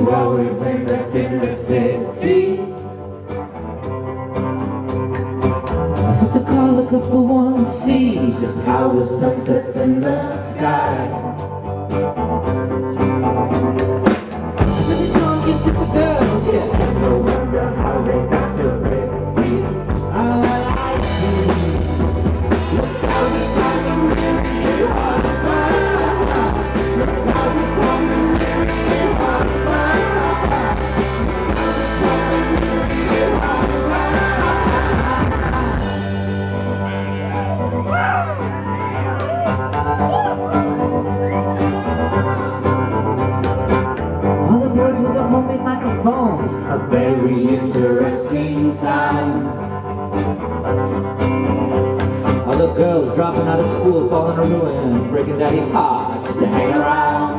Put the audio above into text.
you always end up in the city. So to call a couple one see just how the sun sets in the sky. little girls dropping out of school, falling to ruin, breaking daddy's heart just to hang around.